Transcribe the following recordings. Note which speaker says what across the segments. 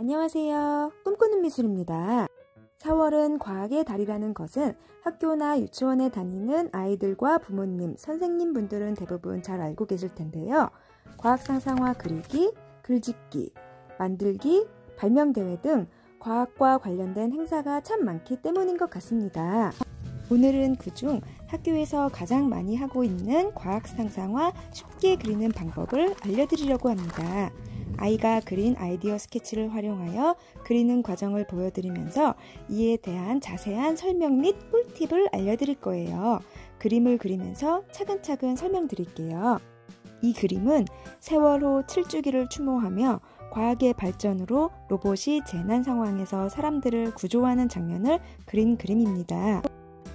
Speaker 1: 안녕하세요. 꿈꾸는 미술입니다. 4월은 과학의 달이라는 것은 학교나 유치원에 다니는 아이들과 부모님, 선생님 분들은 대부분 잘 알고 계실 텐데요. 과학 상상화 그리기, 글짓기, 만들기, 발명대회 등 과학과 관련된 행사가 참 많기 때문인 것 같습니다. 오늘은 그중 학교에서 가장 많이 하고 있는 과학 상상화 쉽게 그리는 방법을 알려드리려고 합니다. 아이가 그린 아이디어 스케치를 활용하여 그리는 과정을 보여드리면서 이에 대한 자세한 설명 및 꿀팁을 알려드릴 거예요. 그림을 그리면서 차근차근 설명드릴게요. 이 그림은 세월호 7주기를 추모하며 과학의 발전으로 로봇이 재난 상황에서 사람들을 구조하는 장면을 그린 그림입니다.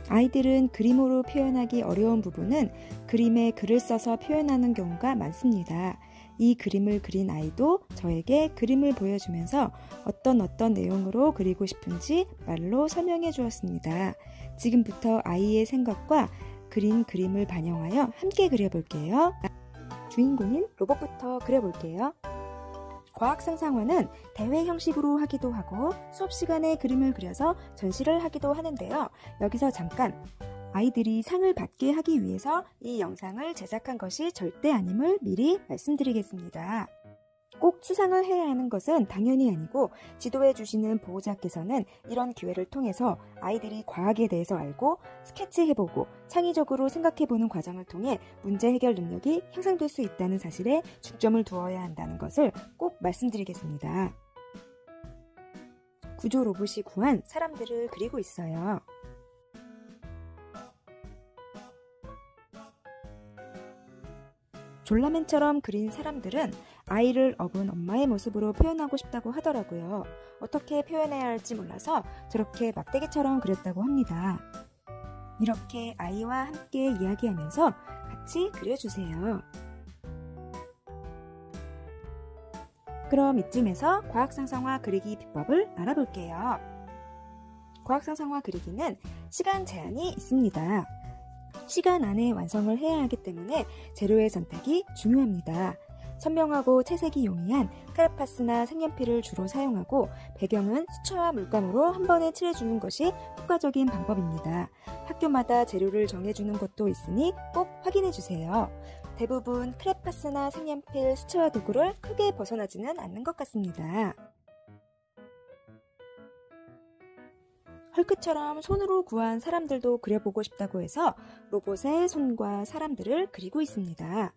Speaker 1: 아이들은 그림으로 표현하기 어려운 부분은 그림에 글을 써서 표현하는 경우가 많습니다. 이 그림을 그린 아이도 저에게 그림을 보여주면서 어떤 어떤 내용으로 그리고 싶은지 말로 설명해 주었습니다. 지금부터 아이의 생각과 그린 그림을 반영하여 함께 그려볼게요. 주인공인 로봇부터 그려볼게요. 과학 상상화는 대회 형식으로 하기도 하고 수업 시간에 그림을 그려서 전시를 하기도 하는데요. 여기서 잠깐 아이들이 상을 받게 하기 위해서 이 영상을 제작한 것이 절대 아님을 미리 말씀드리겠습니다. 꼭 수상을 해야 하는 것은 당연히 아니고 지도해 주시는 보호자께서는 이런 기회를 통해서 아이들이 과학에 대해서 알고 스케치해보고 창의적으로 생각해보는 과정을 통해 문제 해결 능력이 향상될 수 있다는 사실에 중점을 두어야 한다는 것을 꼭 말씀드리겠습니다. 구조 로봇이 구한 사람들을 그리고 있어요. 졸라맨처럼 그린 사람들은 아이를 업은 엄마의 모습으로 표현하고 싶다고 하더라고요. 어떻게 표현해야 할지 몰라서 저렇게 막대기처럼 그렸다고 합니다. 이렇게 아이와 함께 이야기하면서 같이 그려주세요. 그럼 이쯤에서 과학상상화 그리기 비법을 알아볼게요. 과학상상화 그리기는 시간 제한이 있습니다. 시간 안에 완성을 해야 하기 때문에 재료의 선택이 중요합니다. 선명하고 채색이 용이한 크레파스나 색연필을 주로 사용하고 배경은 수채화 물감으로 한 번에 칠해주는 것이 효과적인 방법입니다. 학교마다 재료를 정해주는 것도 있으니 꼭 확인해주세요. 대부분 크레파스나 색연필, 수채화 도구를 크게 벗어나지는 않는 것 같습니다. 헐크처럼 손으로 구한 사람들도 그려보고 싶다고 해서 로봇의 손과 사람들을 그리고 있습니다.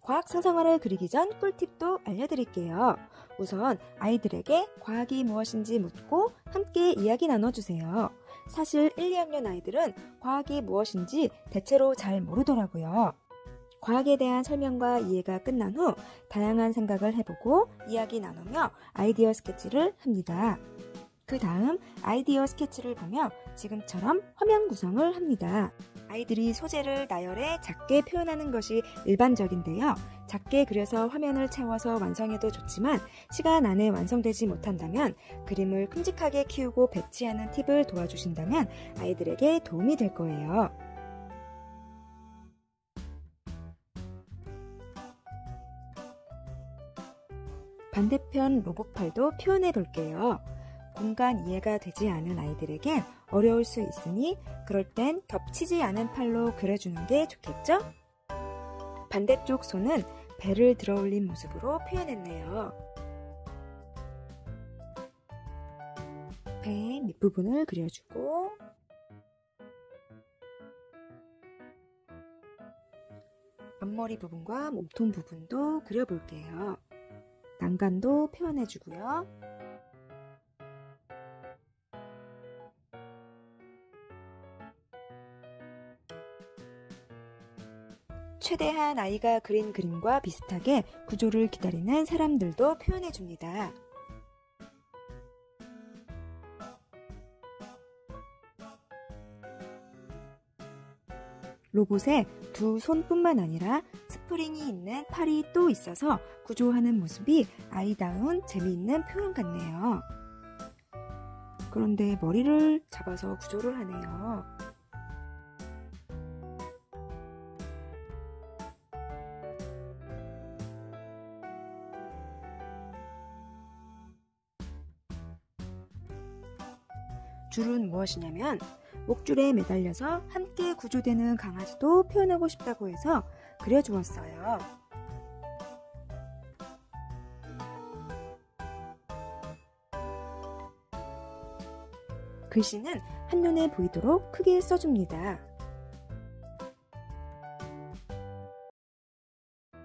Speaker 1: 과학 상상화를 그리기 전 꿀팁도 알려드릴게요. 우선 아이들에게 과학이 무엇인지 묻고 함께 이야기 나눠주세요. 사실 1, 2학년 아이들은 과학이 무엇인지 대체로 잘 모르더라고요. 과학에 대한 설명과 이해가 끝난 후 다양한 생각을 해보고 이야기 나누며 아이디어 스케치를 합니다. 그 다음 아이디어 스케치를 보며 지금처럼 화면 구성을 합니다. 아이들이 소재를 나열해 작게 표현하는 것이 일반적인데요. 작게 그려서 화면을 채워서 완성해도 좋지만 시간 안에 완성되지 못한다면 그림을 큼직하게 키우고 배치하는 팁을 도와주신다면 아이들에게 도움이 될 거예요. 반대편 로봇팔도 표현해 볼게요. 공간 이해가 되지 않은 아이들에겐 어려울 수 있으니 그럴 땐 겹치지 않은 팔로 그려주는 게 좋겠죠? 반대쪽 손은 배를 들어 올린 모습으로 표현했네요. 배 밑부분을 그려주고 앞머리 부분과 몸통 부분도 그려볼게요. 난간도 표현해주고요. 최대한 아이가 그린 그림과 비슷하게 구조를 기다리는 사람들도 표현해줍니다. 로봇에 두 손뿐만 아니라 스프링이 있는 팔이 또 있어서 구조하는 모습이 아이다운 재미있는 표현 같네요. 그런데 머리를 잡아서 구조를 하네요. 줄은 무엇이냐면 목줄에 매달려서 함께 구조되는 강아지도 표현하고 싶다고 해서 그려주었어요. 글씨는 한눈에 보이도록 크게 써줍니다.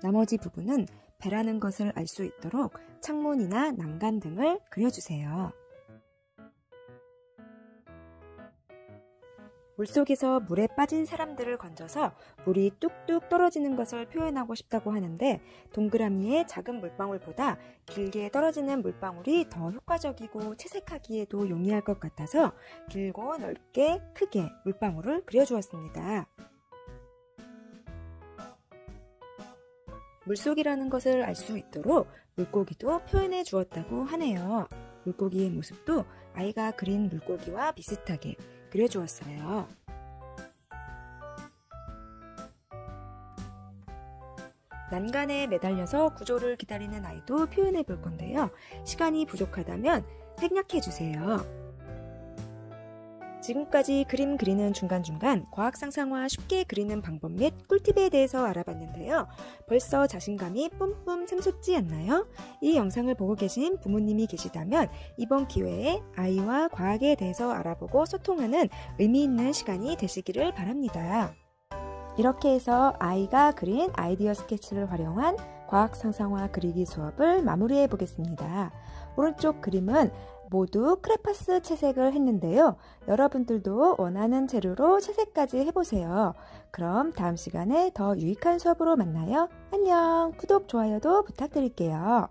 Speaker 1: 나머지 부분은 배라는 것을 알 수 있도록 창문이나 난간 등을 그려주세요. 물속에서 물에 빠진 사람들을 건져서 물이 뚝뚝 떨어지는 것을 표현하고 싶다고 하는데 동그라미의 작은 물방울보다 길게 떨어지는 물방울이 더 효과적이고 채색하기에도 용이할 것 같아서 길고 넓게 크게 물방울을 그려주었습니다. 물속이라는 것을 알 수 있도록 물고기도 표현해 주었다고 하네요. 물고기의 모습도 아이가 그린 물고기와 비슷하게 그려주었어요. 난간에 매달려서 구조를 기다리는 아이도 표현해 볼 건데요. 시간이 부족하다면 생략해 주세요. 지금까지 그림 그리는 중간중간 과학 상상화 쉽게 그리는 방법 및 꿀팁에 대해서 알아봤는데요. 벌써 자신감이 뿜뿜 샘솟지 않나요? 이 영상을 보고 계신 부모님이 계시다면 이번 기회에 아이와 과학에 대해서 알아보고 소통하는 의미 있는 시간이 되시기를 바랍니다. 이렇게 해서 아이가 그린 아이디어 스케치를 활용한 과학 상상화 그리기 수업을 마무리해 보겠습니다. 오른쪽 그림은 모두 크레파스 채색을 했는데요. 여러분들도 원하는 재료로 채색까지 해보세요. 그럼 다음 시간에 더 유익한 수업으로 만나요. 안녕! 구독, 좋아요도 부탁드릴게요.